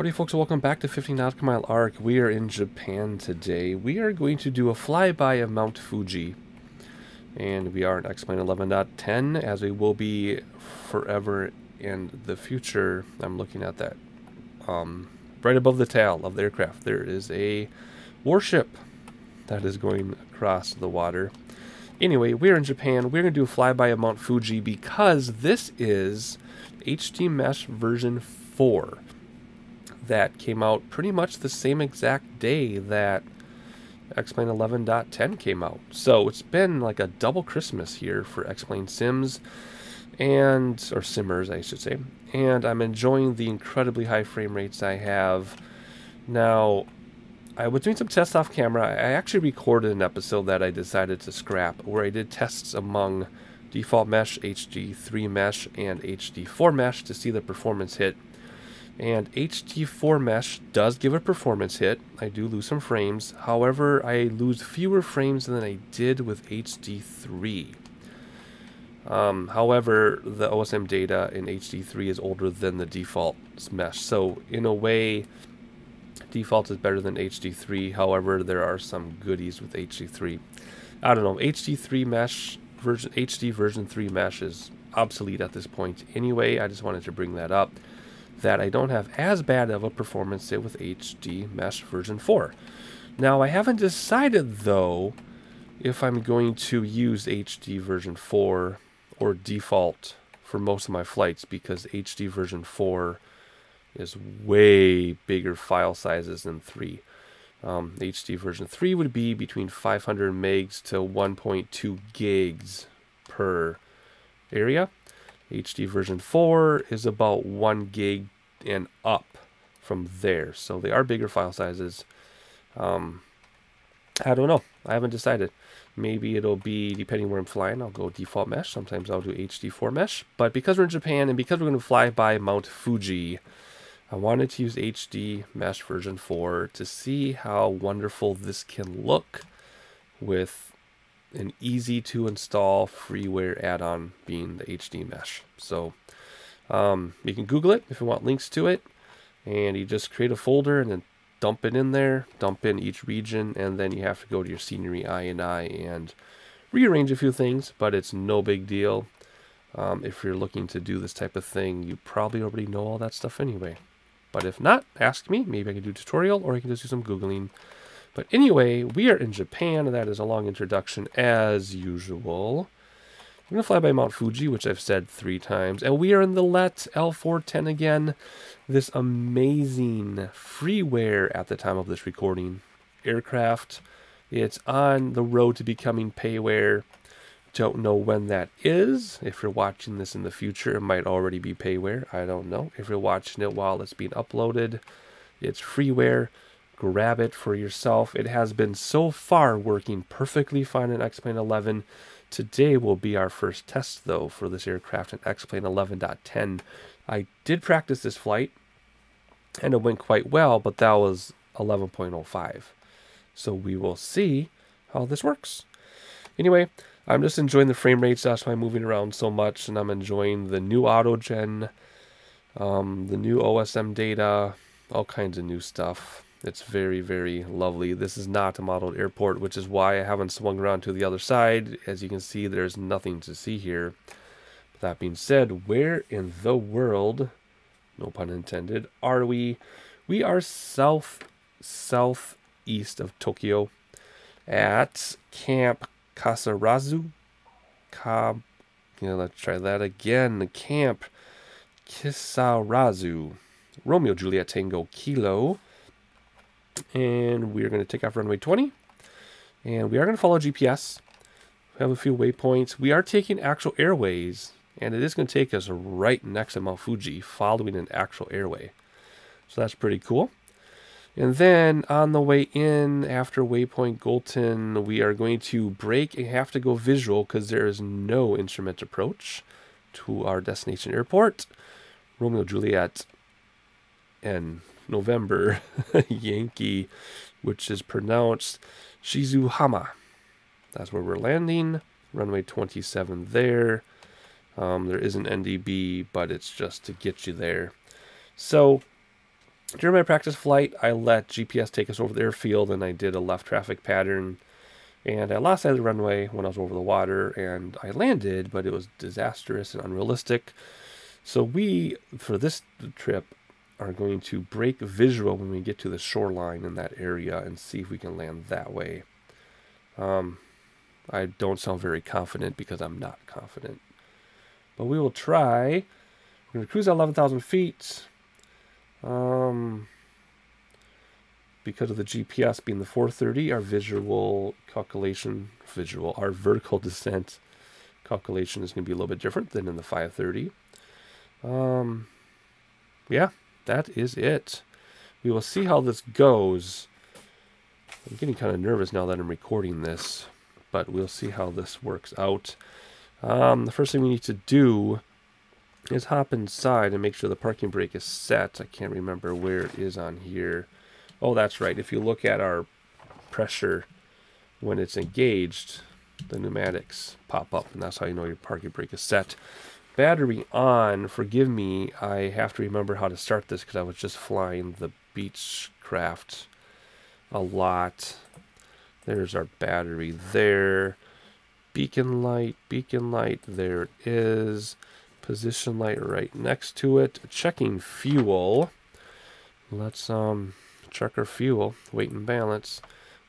Howdy folks, welcome back to 15 Nautical Mile Arc. We are in Japan today. We are going to do a flyby of Mount Fuji. And we are in X-Plane 11.10, as we will be forever in the future. I'm looking at that. Um, right above the tail of the aircraft, there is a warship that is going across the water. Anyway, we're in Japan. We're going to do a flyby of Mount Fuji because this is HD Mesh version 4 that came out pretty much the same exact day that X-Plane 11.10 came out. So it's been like a double Christmas here for X-Plane Sims and or simmers I should say. And I'm enjoying the incredibly high frame rates I have. Now I was doing some tests off camera. I actually recorded an episode that I decided to scrap where I did tests among default mesh, HD3 mesh, and HD4 mesh to see the performance hit and HD4 mesh does give a performance hit. I do lose some frames. However, I lose fewer frames than I did with HD3. Um, however, the OSM data in HD3 is older than the default mesh. So in a way, default is better than HD3. However, there are some goodies with HD3. I don't know. HD3 mesh version HD version 3 mesh is obsolete at this point. Anyway, I just wanted to bring that up that I don't have as bad of a performance say with HD Mesh version 4. Now I haven't decided though if I'm going to use HD version 4 or default for most of my flights because HD version 4 is way bigger file sizes than 3. Um, HD version 3 would be between 500 megs to 1.2 gigs per area. HD version 4 is about 1 gig and up from there. So they are bigger file sizes. Um, I don't know. I haven't decided. Maybe it'll be, depending where I'm flying, I'll go default mesh. Sometimes I'll do HD4 mesh. But because we're in Japan and because we're going to fly by Mount Fuji, I wanted to use HD mesh version 4 to see how wonderful this can look with an easy to install freeware add-on being the HD mesh. So um, you can Google it if you want links to it, and you just create a folder and then dump it in there, dump in each region, and then you have to go to your scenery INI and I and rearrange a few things, but it's no big deal. Um, if you're looking to do this type of thing, you probably already know all that stuff anyway. But if not, ask me. Maybe I can do a tutorial or I can just do some Googling. But anyway, we are in Japan, and that is a long introduction as usual. We're going to fly by Mount Fuji, which I've said three times. And we are in the LET L410 again. This amazing freeware at the time of this recording aircraft. It's on the road to becoming payware. Don't know when that is. If you're watching this in the future, it might already be payware. I don't know. If you're watching it while it's being uploaded, it's freeware grab it for yourself. It has been so far working perfectly fine in X-Plane 11. Today will be our first test though for this aircraft in X-Plane 11.10. I did practice this flight and it went quite well, but that was 11.05. So we will see how this works. Anyway, I'm just enjoying the frame rates. That's why I'm moving around so much, and I'm enjoying the new autogen, um, the new OSM data, all kinds of new stuff. It's very, very lovely. This is not a modeled airport, which is why I haven't swung around to the other side. As you can see, there's nothing to see here. But that being said, where in the world, no pun intended, are we? We are south, southeast of Tokyo at Camp Kasarazu. Ka, know, let's try that again. Camp Kisarazu. Romeo Juliet Tango Kilo and we are going to take off runway 20. And we are going to follow GPS. We have a few waypoints. We are taking actual airways, and it is going to take us right next to Mount Fuji, following an actual airway. So that's pretty cool. And then on the way in, after waypoint Golden, we are going to break and have to go visual because there is no instrument approach to our destination airport. Romeo Juliet and November Yankee, which is pronounced Shizuhama. That's where we're landing. Runway 27 there. Um, there is an NDB, but it's just to get you there. So during my practice flight, I let GPS take us over the airfield and I did a left traffic pattern. And I lost sight of the runway when I was over the water and I landed, but it was disastrous and unrealistic. So we, for this trip, are going to break visual when we get to the shoreline in that area and see if we can land that way. Um, I don't sound very confident because I'm not confident. But we will try. We're going to cruise at 11,000 feet. Um, because of the GPS being the 430, our visual calculation, visual, our vertical descent calculation is going to be a little bit different than in the 530. Um, yeah, that is it. We will see how this goes. I'm getting kind of nervous now that I'm recording this, but we'll see how this works out. Um, the first thing we need to do is hop inside and make sure the parking brake is set. I can't remember where it is on here. Oh, that's right. If you look at our pressure when it's engaged, the pneumatics pop up, and that's how you know your parking brake is set. Battery on, forgive me, I have to remember how to start this because I was just flying the Beechcraft a lot. There's our battery there. Beacon light, beacon light, there it is position light right next to it. Checking fuel. Let's um check our fuel. Weight and balance.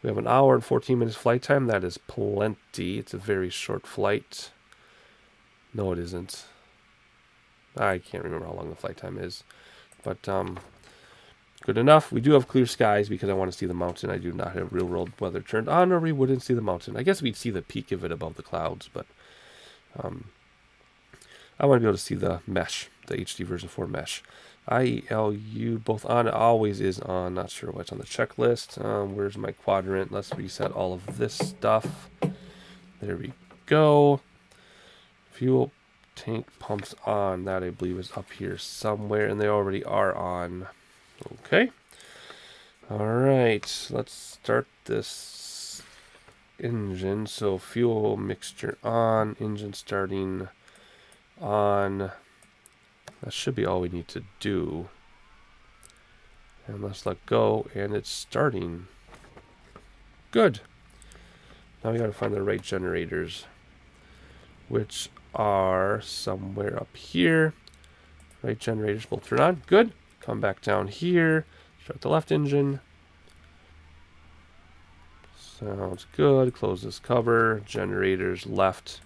We have an hour and 14 minutes flight time. That is plenty. It's a very short flight. No, it isn't. I can't remember how long the flight time is. But um, good enough. We do have clear skies because I want to see the mountain. I do not have real world weather turned on or we wouldn't see the mountain. I guess we'd see the peak of it above the clouds, but um, I want to be able to see the mesh, the HD version 4 mesh. IELU, both on, always is on. Not sure what's on the checklist. Um, where's my quadrant? Let's reset all of this stuff. There we go. Fuel tank pumps on. That I believe is up here somewhere, and they already are on. Okay. All right, let's start this engine. So fuel mixture on, engine starting on. That should be all we need to do. And let's let go, and it's starting. Good. Now we gotta find the right generators, which are somewhere up here. Right generators will turn on. Good. Come back down here. Start the left engine. Sounds good. Close this cover. Generators left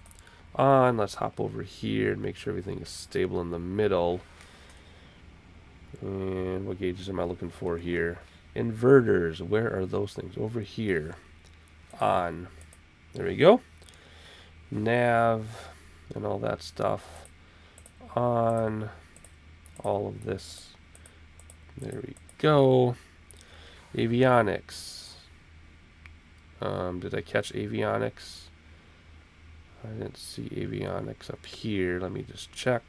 on. Let's hop over here and make sure everything is stable in the middle. And what gauges am I looking for here? Inverters, where are those things? Over here. On. There we go. Nav and all that stuff. On. All of this. There we go. Avionics. Um, did I catch avionics? I didn't see avionics up here. Let me just check.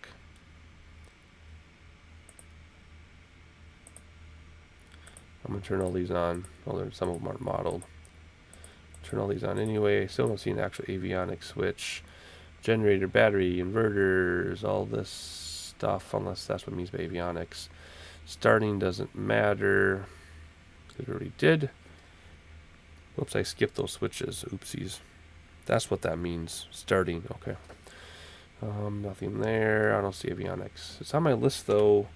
I'm going to turn all these on. Well, some of them aren't modeled. Turn all these on anyway. Still don't see an actual avionics switch. Generator, battery, inverters, all this stuff, unless that's what means by avionics. Starting doesn't matter. It already did. Whoops, I skipped those switches. Oopsies. That's what that means. Starting. Okay. Um, nothing there. I don't see avionics. It's on my list though.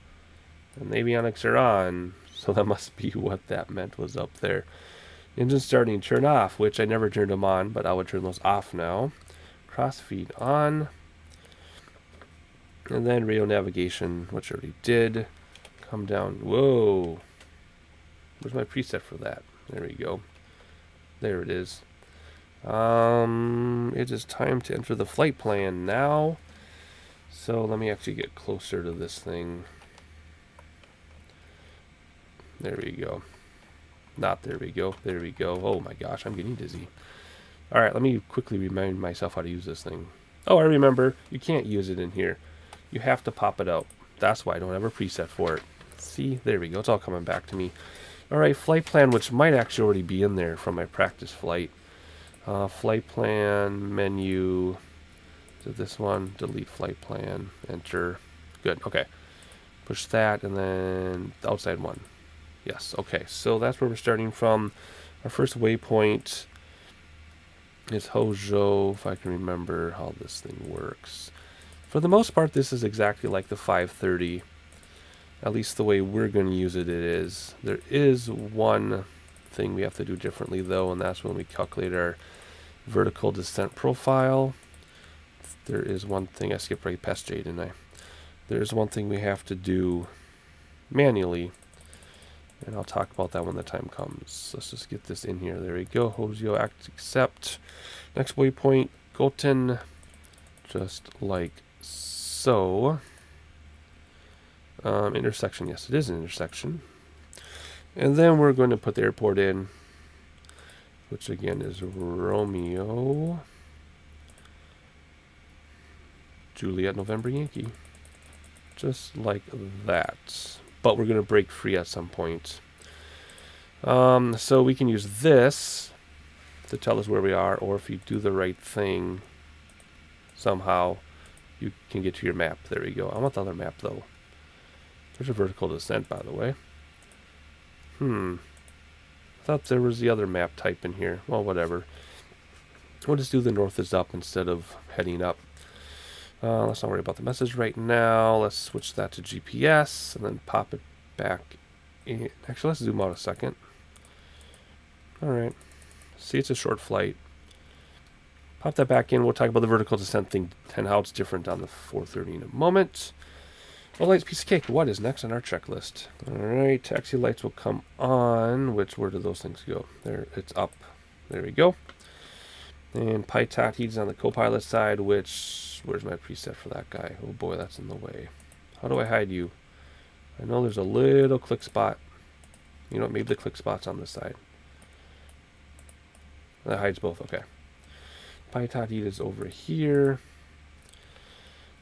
And the avionics are on. So that must be what that meant was up there. Engine starting, turn off, which I never turned them on, but I would turn those off now. Crossfeed on. And then radio navigation, which I already did. Come down. Whoa. Where's my preset for that? There we go. There it is. Um, it is time to enter the flight plan now. So let me actually get closer to this thing. There we go. Not there we go. There we go. Oh my gosh, I'm getting dizzy. Alright, let me quickly remind myself how to use this thing. Oh, I remember. You can't use it in here. You have to pop it out. That's why I don't have a preset for it. See? There we go. It's all coming back to me. Alright, flight plan, which might actually already be in there from my practice flight. Uh, flight plan, menu, to this one, delete flight plan, enter. Good, okay. Push that, and then the outside one. Yes, okay. So that's where we're starting from. Our first waypoint is Hojo, if I can remember how this thing works. For the most part, this is exactly like the 530. At least the way we're going to use it, it is. There is one thing we have to do differently, though, and that's when we calculate our vertical descent profile. There is one thing, I skipped right past J, didn't I? There is one thing we have to do manually, and I'll talk about that when the time comes. Let's just get this in here. There we go. Hojo act accept. Next waypoint, Goten, just like so. Um, intersection, yes, it is an intersection. And then we're going to put the airport in, which again is Romeo, Juliet, November, Yankee. Just like that but we're going to break free at some point. Um, so we can use this to tell us where we are, or if you do the right thing somehow, you can get to your map. There we go. I want the other map, though. There's a vertical descent, by the way. Hmm. I thought there was the other map type in here. Well, whatever. We'll just do the north is up instead of heading up. Uh, let's not worry about the message right now. Let's switch that to GPS and then pop it back in. Actually, let's zoom out a second. All right. See, it's a short flight. Pop that back in. We'll talk about the vertical descent thing and how it's different on the 430 in a moment. Well, lights, piece of cake. What is next on our checklist? All right, taxi lights will come on. Which, where do those things go? There, it's up. There we go. And Pitot he's on the Copilot side, which, where's my preset for that guy? Oh boy, that's in the way. How do I hide you? I know there's a little click spot. You know what, maybe the click spot's on this side. That hides both, okay. Pitot is over here.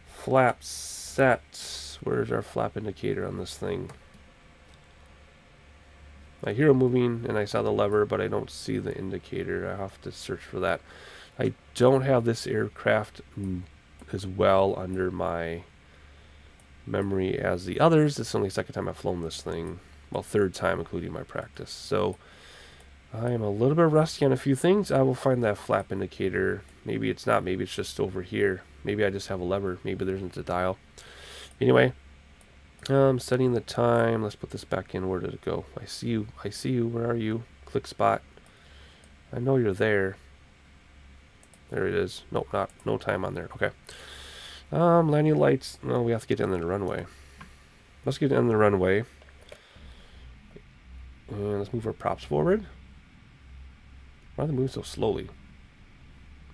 Flap set. Where's our flap indicator on this thing? Hear it moving and I saw the lever, but I don't see the indicator. I have to search for that. I don't have this aircraft as well under my memory as the others. It's only the second time I've flown this thing. Well, third time, including my practice. So I am a little bit rusty on a few things. I will find that flap indicator. Maybe it's not. Maybe it's just over here. Maybe I just have a lever. Maybe there isn't a dial. Anyway, um, setting the time. Let's put this back in. Where did it go? I see you. I see you. Where are you? Click spot. I know you're there. There it is. Nope, not no time on there. Okay. Um, landing lights. No, we have to get in the runway. Let's get in the runway. And let's move our props forward. Why are they moving so slowly?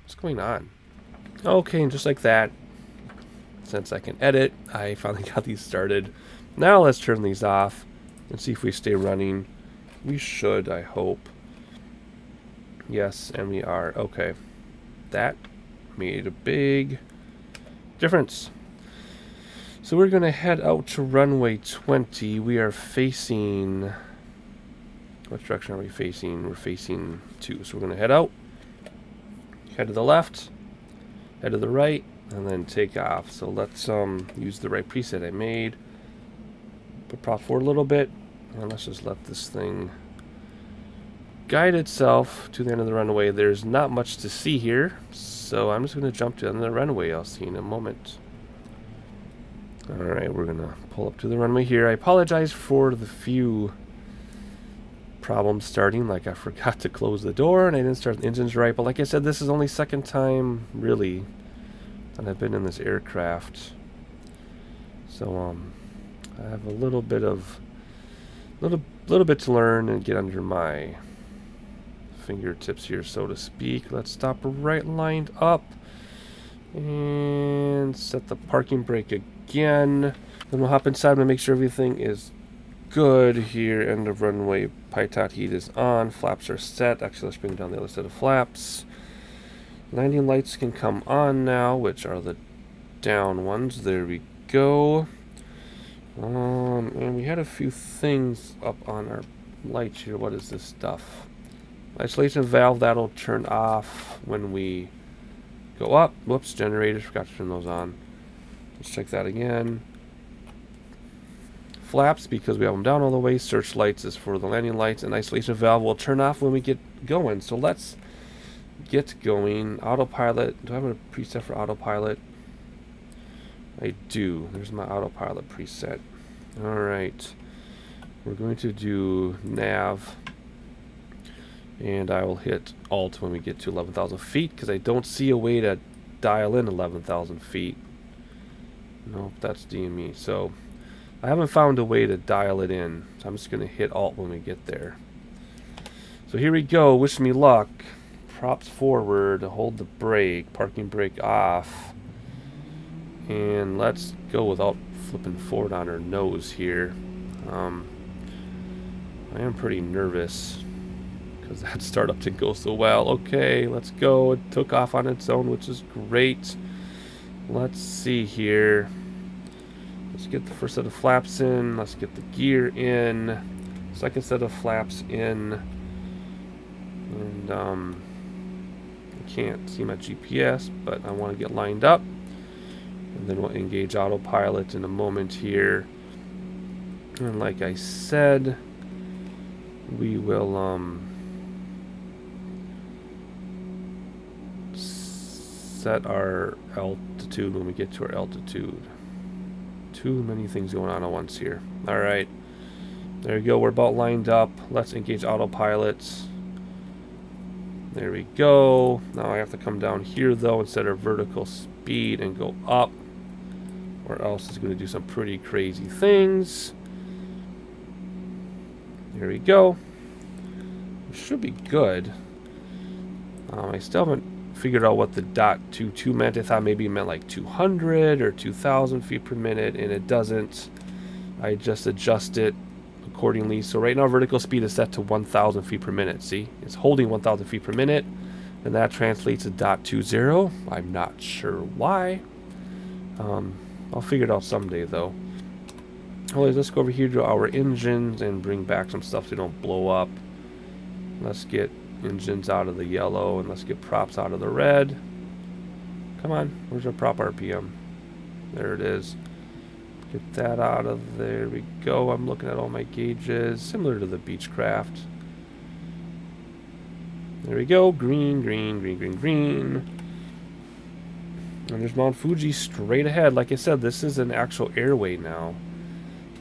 What's going on? Okay, and just like that, since I can edit, I finally got these started. Now let's turn these off and see if we stay running. We should, I hope. Yes, and we are. Okay. That made a big difference. So we're going to head out to runway 20. We are facing... What direction are we facing? We're facing 2. So we're going to head out. Head to the left. Head to the right and then take off. So let's um, use the right preset I made. Put prop forward a little bit, and let's just let this thing guide itself to the end of the runway. There's not much to see here, so I'm just going to jump to the end of the runway. I'll see in a moment. Alright, we're going to pull up to the runway here. I apologize for the few problems starting, like I forgot to close the door and I didn't start the engines right, but like I said, this is only second time, really, and I've been in this aircraft. So um, I have a little bit of little little bit to learn and get under my fingertips here, so to speak. Let's stop right lined up and set the parking brake again. Then we'll hop inside and make sure everything is good here. End of runway. Pitot heat is on. Flaps are set. Actually, let's bring down the other set of flaps. Landing lights can come on now, which are the down ones. There we go. Um, and we had a few things up on our lights here. What is this stuff? Isolation valve, that'll turn off when we go up. Whoops, generators, forgot to turn those on. Let's check that again. Flaps, because we have them down all the way. Searchlights is for the landing lights. And isolation valve will turn off when we get going. So let's get going. Autopilot. Do I have a preset for autopilot? I do. There's my autopilot preset. Alright. We're going to do nav. And I will hit Alt when we get to 11,000 feet because I don't see a way to dial in 11,000 feet. Nope, that's DME. So I haven't found a way to dial it in. So I'm just going to hit Alt when we get there. So here we go. Wish me luck. Props forward. Hold the brake. Parking brake off. And let's go without flipping forward on her nose here. Um, I am pretty nervous because that startup didn't go so well. Okay, let's go. It took off on its own, which is great. Let's see here. Let's get the first set of flaps in. Let's get the gear in. Second set of flaps in. And um, can't see my GPS, but I want to get lined up. And then we'll engage autopilot in a moment here. And like I said, we will um, set our altitude when we get to our altitude. Too many things going on at once here. Alright. There we go. We're about lined up. Let's engage autopilot. There we go. Now I have to come down here though instead of vertical speed and go up or else it's going to do some pretty crazy things. There we go. Should be good. Um, I still haven't figured out what the dot 22 meant. I thought maybe it meant like 200 or 2,000 feet per minute, and it doesn't. I just adjust it accordingly. So right now vertical speed is set to 1,000 feet per minute. See, it's holding 1,000 feet per minute, and that translates to dot 20. I'm not sure why. Um, I'll figure it out someday though. Well, let's go over here to our engines and bring back some stuff so they don't blow up. Let's get engines out of the yellow and let's get props out of the red. Come on, where's our prop RPM? There it is. Get that out of there. we go. I'm looking at all my gauges, similar to the Beechcraft. There we go. Green, green, green, green, green. And there's Mount Fuji straight ahead. Like I said, this is an actual airway now.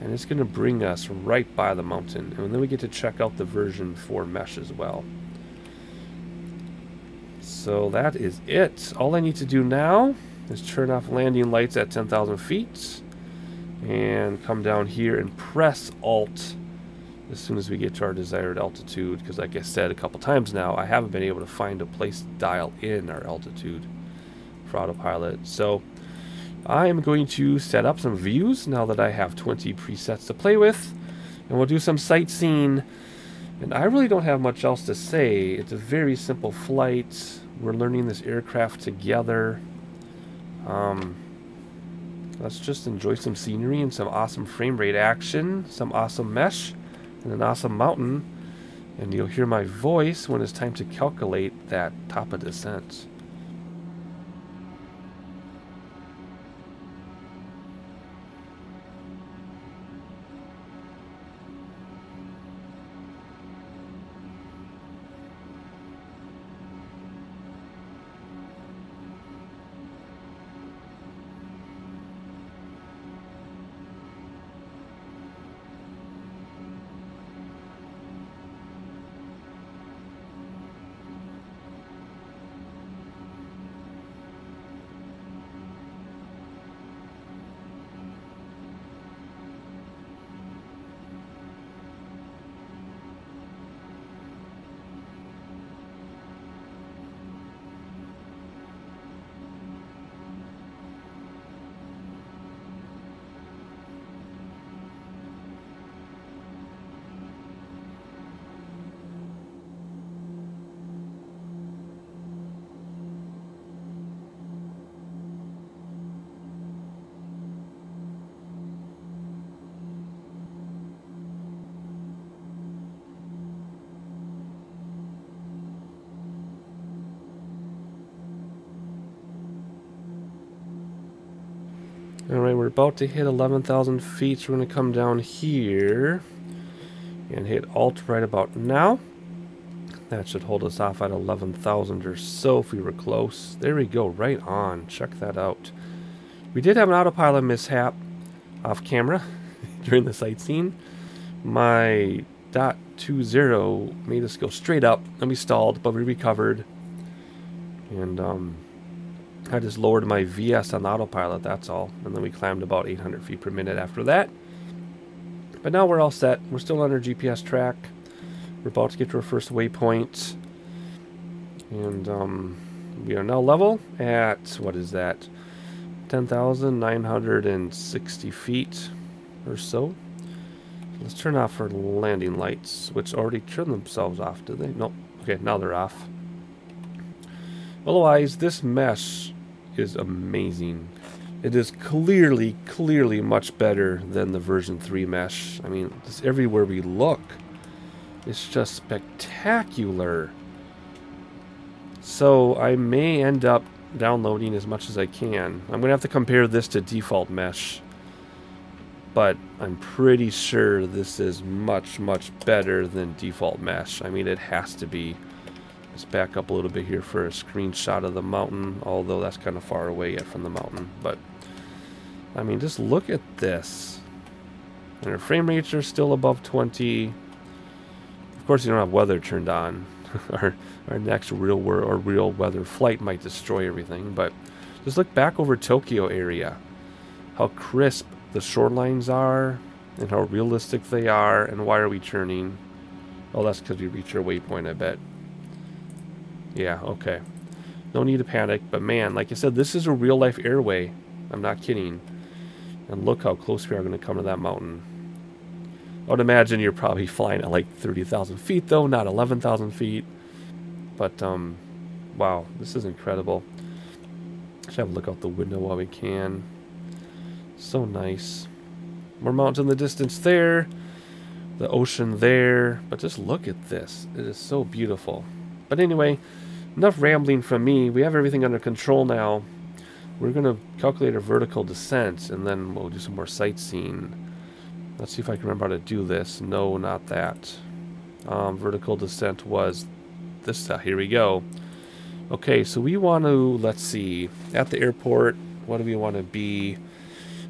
And it's going to bring us right by the mountain. And then we get to check out the version 4 mesh as well. So that is it. All I need to do now is turn off landing lights at 10,000 feet. And come down here and press Alt as soon as we get to our desired altitude. Because like I said a couple times now, I haven't been able to find a place to dial in our altitude for autopilot. So I am going to set up some views now that I have 20 presets to play with. And we'll do some sightseeing. And I really don't have much else to say. It's a very simple flight. We're learning this aircraft together. Um, let's just enjoy some scenery and some awesome frame rate action, some awesome mesh, and an awesome mountain. And you'll hear my voice when it's time to calculate that top of descent. Alright, we're about to hit 11,000 feet, so we're going to come down here and hit Alt right about now. That should hold us off at 11,000 or so if we were close. There we go, right on. Check that out. We did have an autopilot mishap off camera during the sight sightseeing. My dot two zero made us go straight up and we stalled, but we recovered. And um, I just lowered my VS on autopilot, that's all. And then we climbed about 800 feet per minute after that. But now we're all set. We're still on our GPS track. We're about to get to our first waypoint. And um, we are now level at, what is that? 10,960 feet or so. Let's turn off our landing lights, which already turned themselves off, did they? Nope. Okay, now they're off. Otherwise, this mesh is amazing. It is clearly, clearly much better than the version 3 mesh. I mean, just everywhere we look, it's just spectacular. So I may end up downloading as much as I can. I'm going to have to compare this to default mesh. But I'm pretty sure this is much, much better than default mesh. I mean, it has to be. Let's back up a little bit here for a screenshot of the mountain, although that's kind of far away yet from the mountain. But, I mean, just look at this. And our frame rates are still above 20. Of course, you don't have weather turned on. our, our next real world or real weather flight might destroy everything. But just look back over Tokyo area. How crisp the shorelines are and how realistic they are and why are we turning. Oh, that's because we reached our waypoint, I bet. Yeah, okay. No need to panic, but man, like I said, this is a real-life airway. I'm not kidding. And look how close we are going to come to that mountain. I would imagine you're probably flying at like 30,000 feet, though, not 11,000 feet. But, um, wow, this is incredible. Let's have a look out the window while we can. So nice. More mountains in the distance there. The ocean there. But just look at this. It is so beautiful. But anyway, enough rambling from me. We have everything under control now. We're going to calculate a vertical descent, and then we'll do some more sightseeing. Let's see if I can remember how to do this. No, not that. Um, vertical descent was this. Here we go. Okay, so we want to, let's see, at the airport, what do we want to be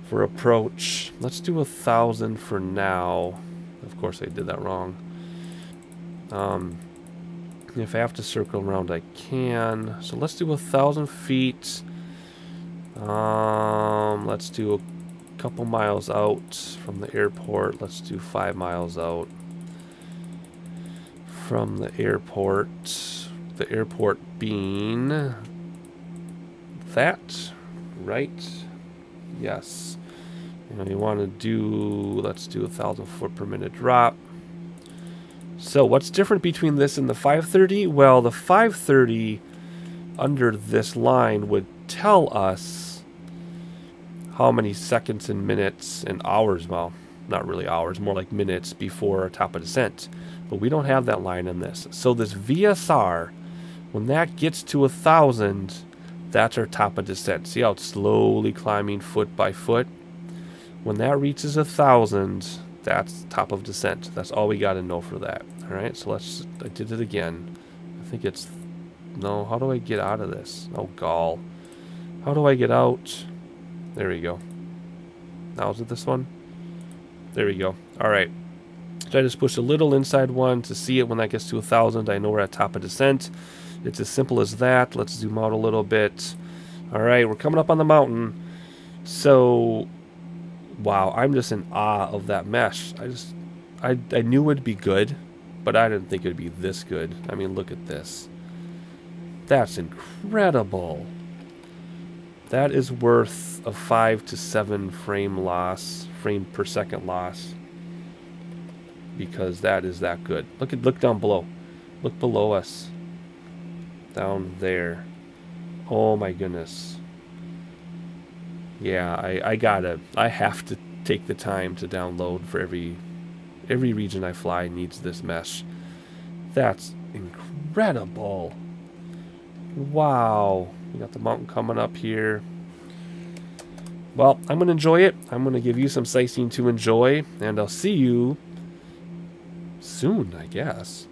for approach? Let's do a thousand for now. Of course, I did that wrong. Um, if I have to circle around, I can. So let's do a thousand feet. Um, let's do a couple miles out from the airport. Let's do five miles out from the airport. The airport being that, right? Yes. And we want to do, let's do a thousand foot per minute drop. So what's different between this and the 530? Well, the 530 under this line would tell us how many seconds and minutes and hours, well, not really hours, more like minutes before top of descent. But we don't have that line in this. So this VSR, when that gets to a thousand, that's our top of descent. See how it's slowly climbing foot by foot? When that reaches a thousand, that's top of descent. That's all we got to know for that. Alright, so let's, I did it again. I think it's, no, how do I get out of this? Oh, gall. How do I get out? There we go. Now is it this one? There we go. Alright. So I just push a little inside one to see it when that gets to a thousand. I know we're at top of descent. It's as simple as that. Let's zoom out a little bit. Alright, we're coming up on the mountain. So, wow, I'm just in awe of that mesh. I just, I, I knew it would be good. But I didn't think it would be this good. I mean, look at this. That's incredible. That is worth a 5 to 7 frame loss, frame per second loss. Because that is that good. Look at look down below. Look below us. Down there. Oh my goodness. Yeah, I, I gotta I have to take the time to download for every Every region I fly needs this mesh. That's incredible. Wow. We got the mountain coming up here. Well, I'm going to enjoy it. I'm going to give you some sightseeing to enjoy, and I'll see you soon, I guess.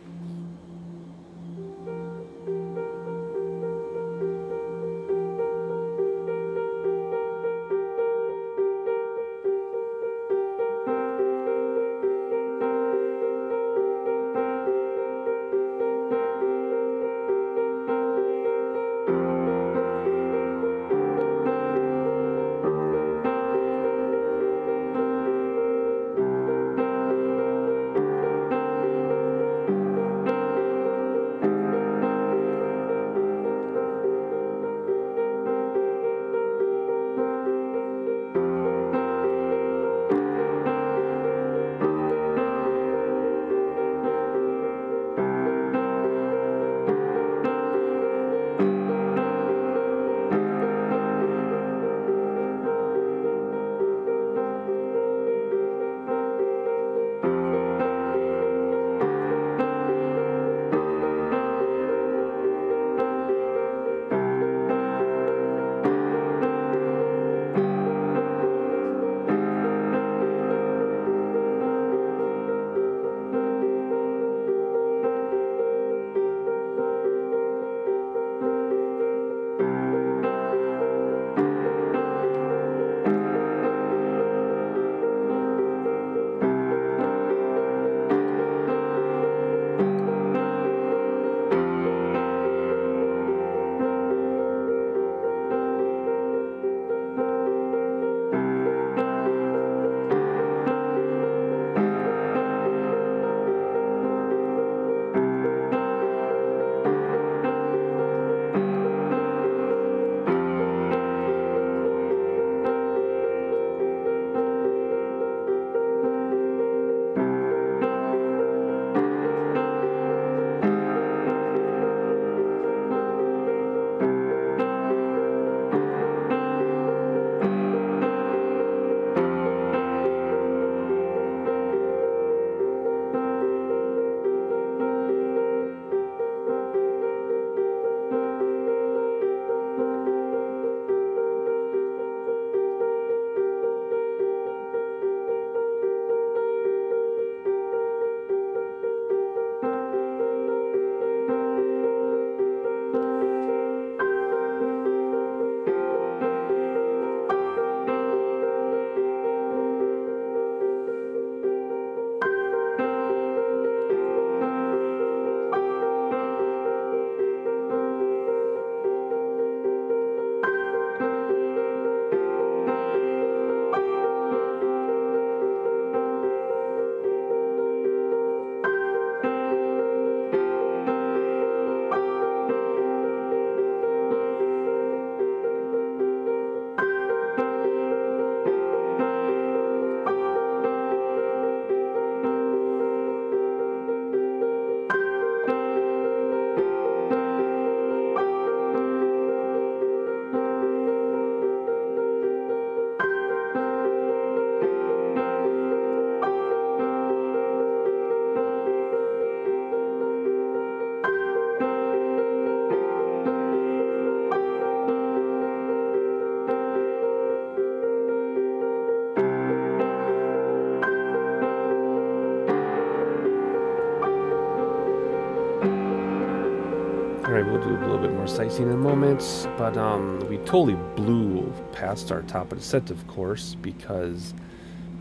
Alright, we'll do a little bit more sightseeing in a moment, but um, we totally blew past our top of the set, of course, because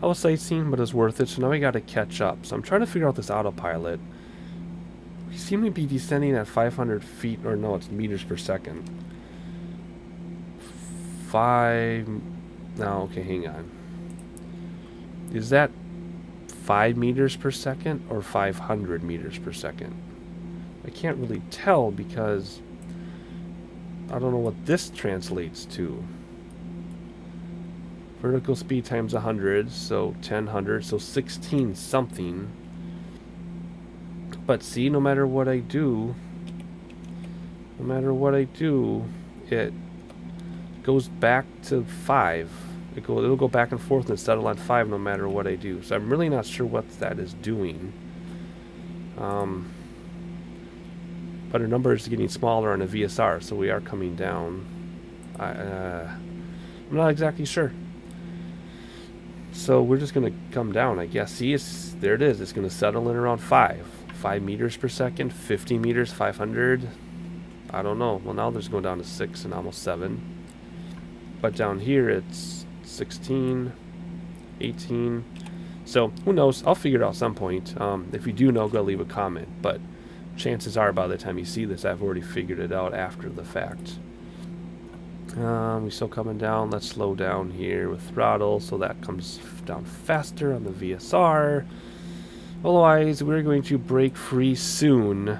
I was sightseeing, but it's worth it, so now we gotta catch up. So I'm trying to figure out this autopilot. We seem to be descending at 500 feet, or no, it's meters per second. Five... No, okay, hang on. Is that 5 meters per second or 500 meters per second? I can't really tell because I don't know what this translates to. Vertical speed times 100, so 1000, so 16 something. But see, no matter what I do, no matter what I do, it goes back to 5. It go, it'll go back and forth and settle on 5 no matter what I do. So I'm really not sure what that is doing. Um, but our number is getting smaller on a VSR, so we are coming down. I, uh, I'm not exactly sure. So we're just going to come down, I guess. See, it's, there it is. It's going to settle in around 5. 5 meters per second, 50 meters, 500. I don't know. Well, now there's going down to 6 and almost 7. But down here it's 16, 18. So who knows? I'll figure it out some point. Um, if you do know, go leave a comment. But chances are by the time you see this, I've already figured it out after the fact. Um, we're still coming down. Let's slow down here with throttle so that comes down faster on the VSR. Otherwise, we're going to break free soon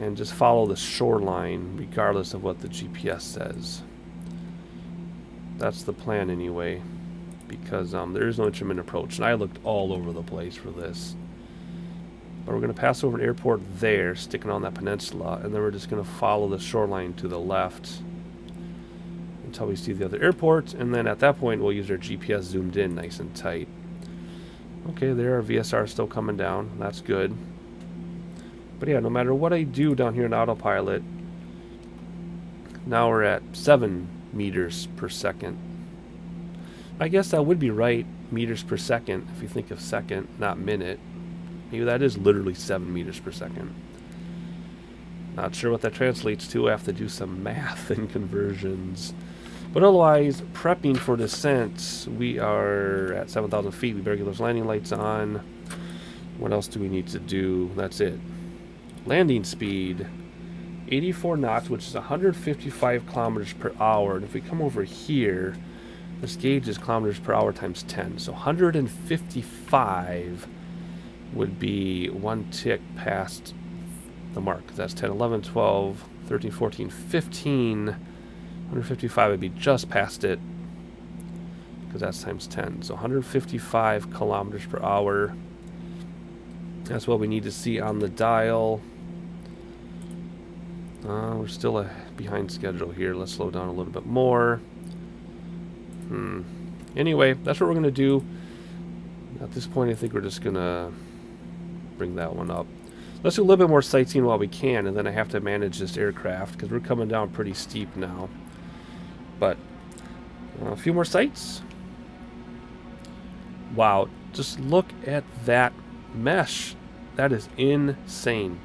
and just follow the shoreline regardless of what the GPS says. That's the plan anyway because um, there is no instrument approach and I looked all over the place for this. But we're going to pass over an airport there, sticking on that peninsula, and then we're just going to follow the shoreline to the left until we see the other airport, and then at that point we'll use our GPS zoomed in nice and tight. Okay, there our VSR is still coming down. That's good. But yeah, no matter what I do down here in autopilot, now we're at 7 meters per second. I guess that would be right, meters per second, if you think of second, not minute. Maybe that is literally 7 meters per second. Not sure what that translates to. I have to do some math and conversions. But otherwise, prepping for descent, we are at 7,000 feet. We better get those landing lights on. What else do we need to do? That's it. Landing speed, 84 knots, which is 155 kilometers per hour. And if we come over here, this gauge is kilometers per hour times 10. So 155 would be one tick past the mark. That's 10, 11, 12, 13, 14, 15 155 would be just past it because that's times 10. So 155 kilometers per hour. That's what we need to see on the dial. Uh, we're still behind schedule here. Let's slow down a little bit more. Hmm. Anyway, that's what we're going to do. At this point, I think we're just going to bring that one up. Let's do a little bit more sightseeing while we can, and then I have to manage this aircraft because we're coming down pretty steep now. But uh, a few more sights. Wow, just look at that mesh. That is insane.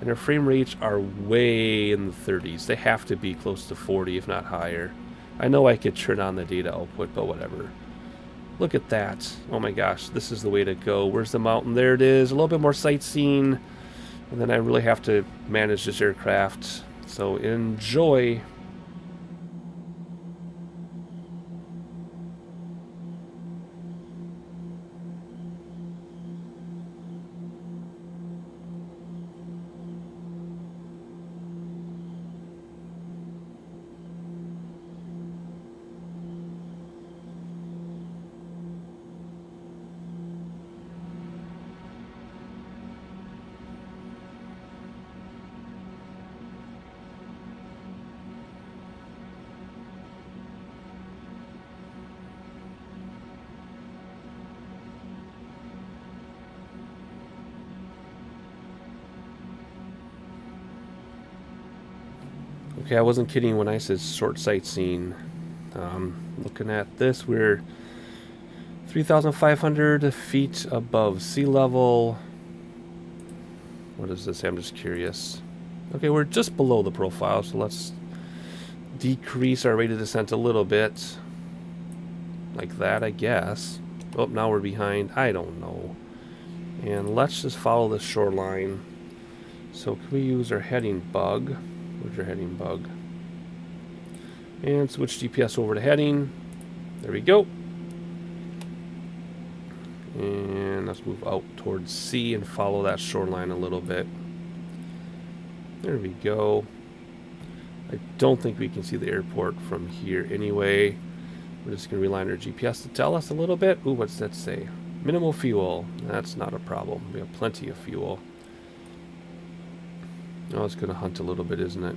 And our frame rates are way in the 30s. They have to be close to 40, if not higher. I know I could turn on the data output, but whatever. Look at that. Oh my gosh, this is the way to go. Where's the mountain? There it is. A little bit more sightseeing. And then I really have to manage this aircraft. So enjoy. Okay, I wasn't kidding when I said short sightseeing. Um, looking at this, we're 3,500 feet above sea level. What does this? I'm just curious. Okay, we're just below the profile, so let's decrease our rate of descent a little bit. Like that, I guess. Oh, now we're behind. I don't know. And let's just follow the shoreline. So can we use our heading bug? Your heading bug? And switch GPS over to heading. There we go. And let's move out towards sea and follow that shoreline a little bit. There we go. I don't think we can see the airport from here anyway. We're just going to rely on our GPS to tell us a little bit. Ooh, what's that say? Minimal fuel. That's not a problem. We have plenty of fuel. Oh, it's going to hunt a little bit, isn't it?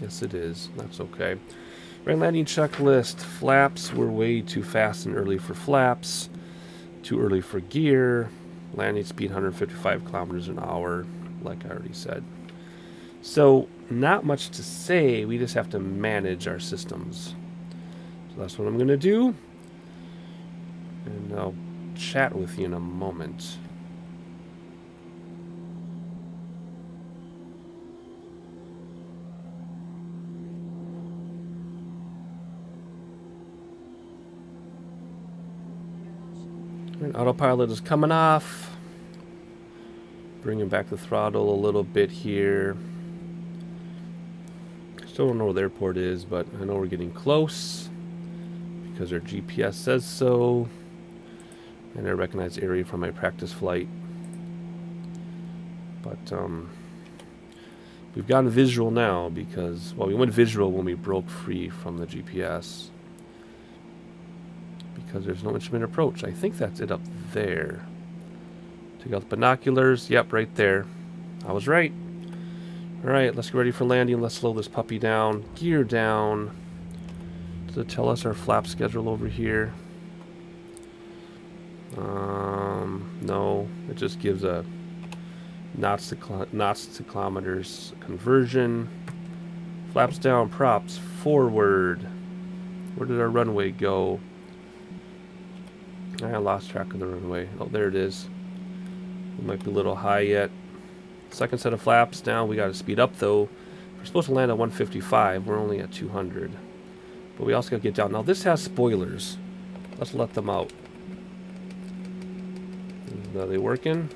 Yes, it is. That's okay. Right landing checklist. Flaps were way too fast and early for flaps. Too early for gear. Landing speed 155 kilometers an hour, like I already said. So, not much to say. We just have to manage our systems. So that's what I'm going to do. And I'll chat with you in a moment. And autopilot is coming off. Bringing back the throttle a little bit here. Still don't know where the airport is, but I know we're getting close because our GPS says so. And I recognize the area from my practice flight. But um, we've gotten visual now because, well, we went visual when we broke free from the GPS. Because there's no instrument approach. I think that's it up there. Take out the binoculars. Yep, right there. I was right. Alright, let's get ready for landing. Let's slow this puppy down. Gear down. Does it tell us our flap schedule over here? Um, no, it just gives a knots to, knots to kilometers conversion. Flaps down, props forward. Where did our runway go? I lost track of the runway. Oh, there it is. It might be a little high yet. Second set of flaps down. We got to speed up though. We're supposed to land at 155. We're only at 200. But we also got to get down. Now this has spoilers. Let's let them out. Are they working?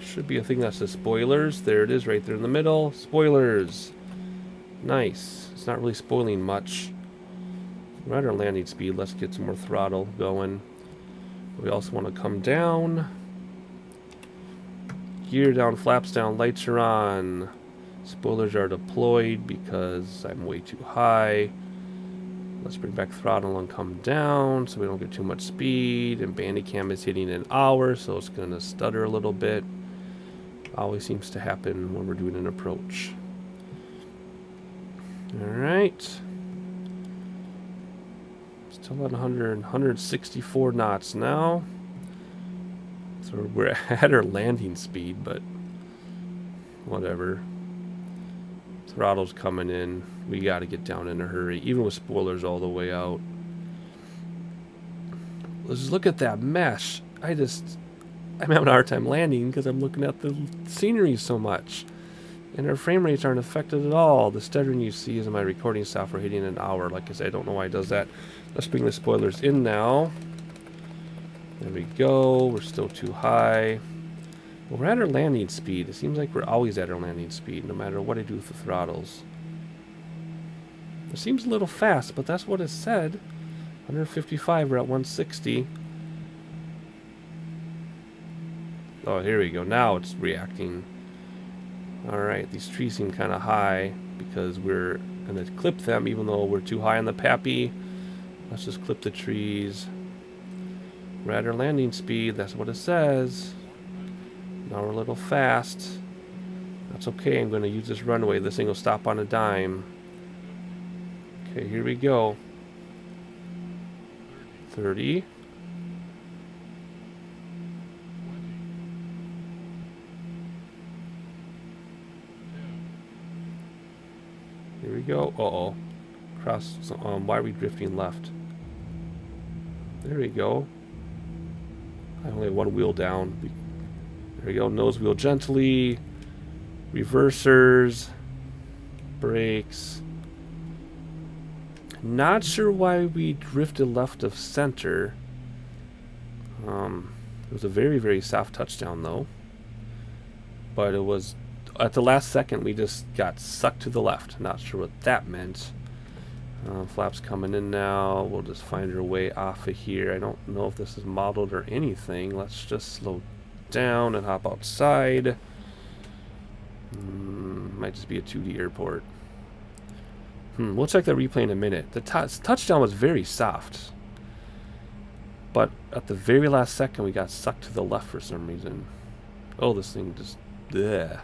Should be a thing that says spoilers. There it is right there in the middle. Spoilers. Nice. It's not really spoiling much. We're at our landing speed. Let's get some more throttle going. We also want to come down. Gear down, flaps down, lights are on. Spoilers are deployed because I'm way too high. Let's bring back throttle and come down so we don't get too much speed. And Bandicam is hitting an hour, so it's going to stutter a little bit. Always seems to happen when we're doing an approach. Alright. Still at 100, 164 knots now. So we're at our landing speed, but whatever. Throttle's coming in. We got to get down in a hurry, even with spoilers all the way out. Let's look at that mesh. I just, I'm having a hard time landing because I'm looking at the scenery so much. And our frame rates aren't affected at all. The stuttering you see is in my recording software hitting an hour. Like I said, I don't know why it does that. Let's bring the spoilers in now. There we go. We're still too high. Well, we're at our landing speed. It seems like we're always at our landing speed, no matter what I do with the throttles. It seems a little fast, but that's what it said. 155, we're at 160. Oh, here we go. Now it's reacting. Alright, these trees seem kind of high because we're going to clip them even though we're too high on the PAPI. Let's just clip the trees. Our landing speed, that's what it says. Now we're a little fast. That's okay, I'm going to use this runway. This thing will stop on a dime. Okay, here we go. 30. Here we go. Uh-oh. Cross. Um, why are we drifting left? There we go. I only have one wheel down. There we go. Nose wheel gently. Reversers. Brakes. Not sure why we drifted left of center. Um, it was a very, very soft touchdown, though. But it was at the last second, we just got sucked to the left. Not sure what that meant. Uh, flaps coming in now. We'll just find our way off of here. I don't know if this is modeled or anything. Let's just slow down and hop outside. Mm, might just be a 2D airport. Hmm, we'll check the replay in a minute. The touchdown was very soft. But at the very last second, we got sucked to the left for some reason. Oh, this thing just... Bleh.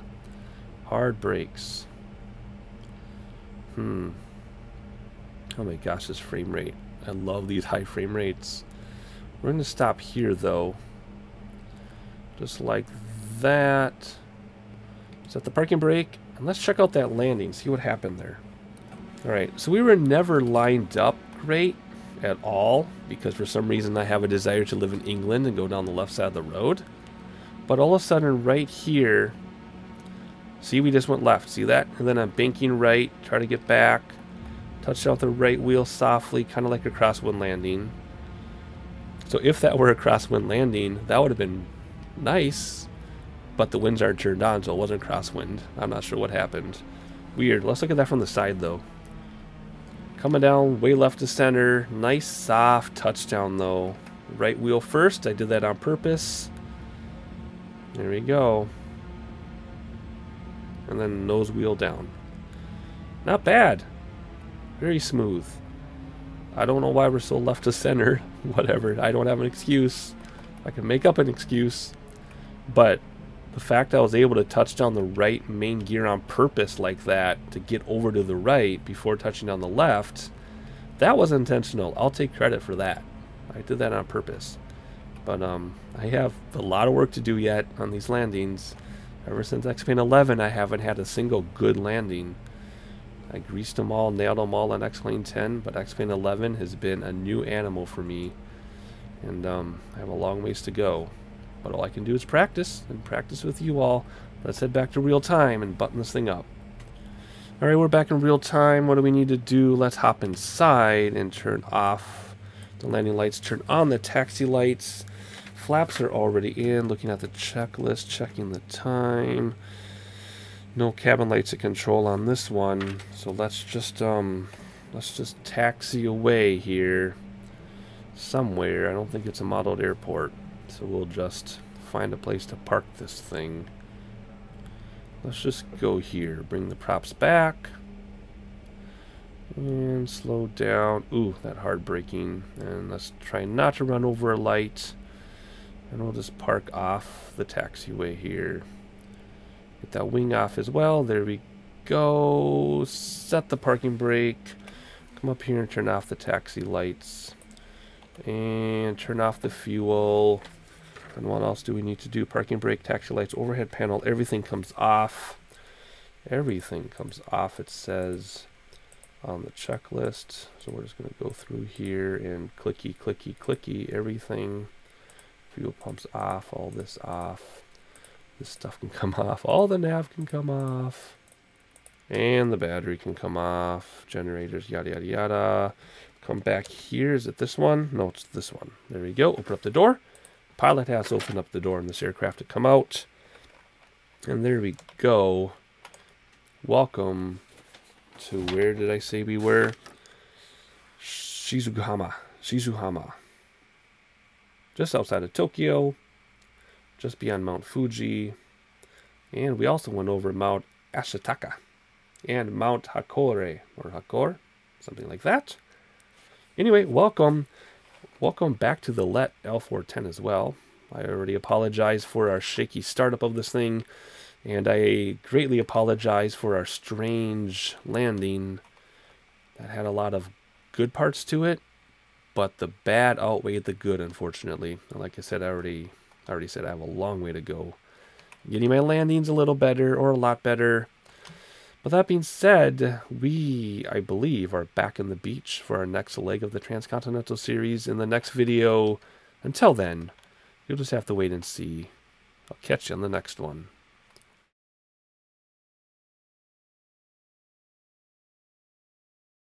Hard brakes. Hmm. Oh my gosh, this frame rate. I love these high frame rates. We're going to stop here, though. Just like that. Is that. The parking brake. And let's check out that landing, see what happened there. Alright, so we were never lined up great at all because for some reason I have a desire to live in England and go down the left side of the road. But all of a sudden right here, see we just went left, see that? And then I'm banking right, try to get back, touch out the right wheel softly, kind of like a crosswind landing. So if that were a crosswind landing, that would have been nice, but the winds aren't turned on, so it wasn't crosswind. I'm not sure what happened. Weird. Let's look at that from the side, though. Coming down way left to center. Nice soft touchdown though. Right wheel first. I did that on purpose. There we go. And then nose wheel down. Not bad. Very smooth. I don't know why we're so left to center. Whatever. I don't have an excuse. I can make up an excuse. But the fact I was able to touch down the right main gear on purpose like that to get over to the right before touching down the left, that was intentional. I'll take credit for that. I did that on purpose. But um, I have a lot of work to do yet on these landings. Ever since X-Plane 11, I haven't had a single good landing. I greased them all, nailed them all on X-Plane 10, but X-Plane 11 has been a new animal for me. And um, I have a long ways to go. But all I can do is practice, and practice with you all. Let's head back to real time and button this thing up. Alright, we're back in real time. What do we need to do? Let's hop inside and turn off the landing lights, turn on the taxi lights. Flaps are already in, looking at the checklist, checking the time. No cabin lights at control on this one, so let's just um let's just taxi away here somewhere. I don't think it's a modeled airport. So we'll just find a place to park this thing. Let's just go here. Bring the props back. And slow down. Ooh, that hard braking. And let's try not to run over a light. And we'll just park off the taxiway here. Get that wing off as well. There we go. Set the parking brake. Come up here and turn off the taxi lights. And turn off the fuel. And what else do we need to do? Parking brake, taxi lights, overhead panel, everything comes off. Everything comes off, it says on the checklist. So we're just going to go through here and clicky, clicky, clicky, everything. Fuel pumps off, all this off. This stuff can come off. All the nav can come off. And the battery can come off. Generators, yada, yada, yada. Come back here. Is it this one? No, it's this one. There we go. Open up the door. Pilot has opened up the door in this aircraft to come out. And there we go. Welcome to where did I say we were? Shizuhama. Shizuhama. Just outside of Tokyo. Just beyond Mount Fuji. And we also went over Mount Ashitaka. And Mount Hakore. Or Hakor. Something like that. Anyway, welcome. Welcome back to the LET L410 as well. I already apologize for our shaky startup of this thing, and I greatly apologize for our strange landing that had a lot of good parts to it, but the bad outweighed the good, unfortunately. Like I said, I already, I already said I have a long way to go. Getting my landings a little better, or a lot better, but that being said, we, I believe, are back in the beach for our next leg of the Transcontinental Series in the next video. Until then, you'll just have to wait and see. I'll catch you on the next one.